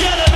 get it.